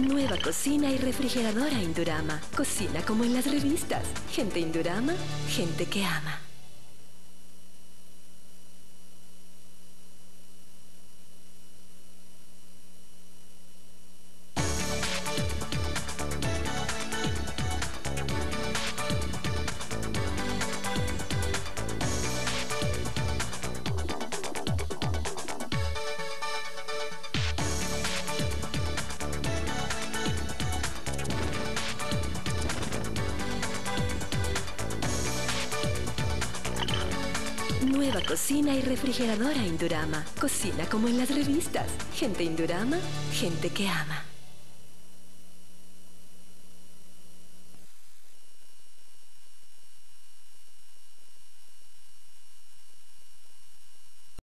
Nueva cocina y refrigeradora Indurama. Cocina como en las revistas. Gente Indurama, gente que ama. Nueva cocina y refrigeradora Indurama. Cocina como en las revistas. Gente Indurama, gente que ama.